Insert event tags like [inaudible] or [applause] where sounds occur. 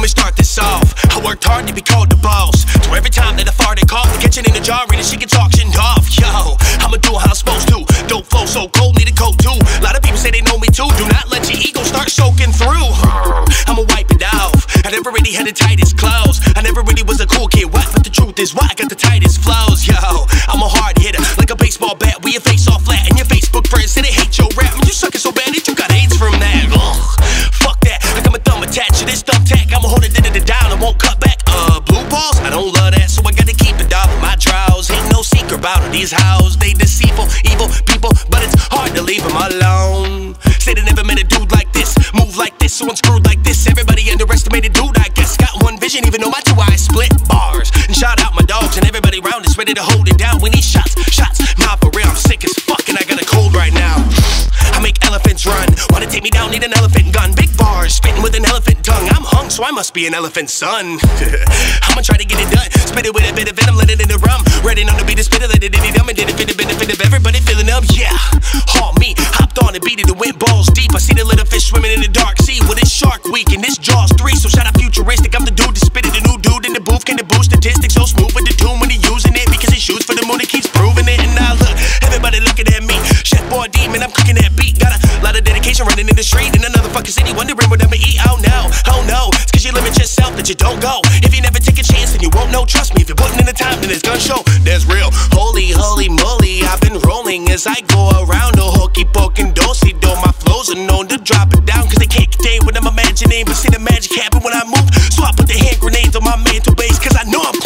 Let me start this off. I worked hard to be called the boss. So every time that I fart, they call the in the jar and she gets auctioned off. Yo, I'ma do how I'm supposed to. Dope flow so cold, need a coat too. A lot of people say they know me too. Do not let your ego start soaking through. [laughs] I'ma wipe it off. I never really had the tightest clothes. I never really was a cool kid. What? But the truth is, why I got the tightest hold it da da down. I won't cut back. Uh, blue balls? I don't love that, so I gotta keep it off my drawers. Ain't no secret about it. These hoes, they deceitful, evil people, but it's hard to leave them alone. Say they never met a dude like this, move like this, so I'm screwed like this. Everybody underestimated dude, I guess. Got one vision, even though my two eyes split bars. And shout out my dogs and everybody around is ready to hold it down. We need shots, shots. Nah, for real, I'm sick as fuck and I got a cold right now. I make elephants run. Wanna take me down, need an elephant gun. Big bars, spitting with an elephant tongue. I'm so I must be an elephant's son. [laughs] I'ma try to get it done. Spit it with a bit of venom, let it in the rum. Ready on the beat, spit it, let it in it, dumb. And did it fit the benefit of everybody feeling up, yeah. Haul me, hopped on and beat it and went balls deep. I see the little fish swimming in the dark sea. Well, it's Shark Week and this Jaws 3. So shout out Futuristic. I'm the dude to spit it, the new dude in the booth. Can the boost statistics so smooth with the tune when he using it? Because he shoots for the moon, he keeps proving it. And now look, everybody looking at me. Chef boy demon, I'm cooking that beat. Got a lot of dedication running in the street. In another fucking city, wondering what I'ma eat. Oh no, that you don't go. If you never take a chance, then you won't know. Trust me, if you're putting in the time, then it's gonna show. That's real. Holy, holy moly, I've been rolling as I go around. Oh, hokey poking, dosey do. My flows are known to drop it down, cause they can't contain what I'm imagining. But see the magic happen when I move. So I put the hand grenades on my mantle base, cause I know I'm